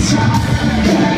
try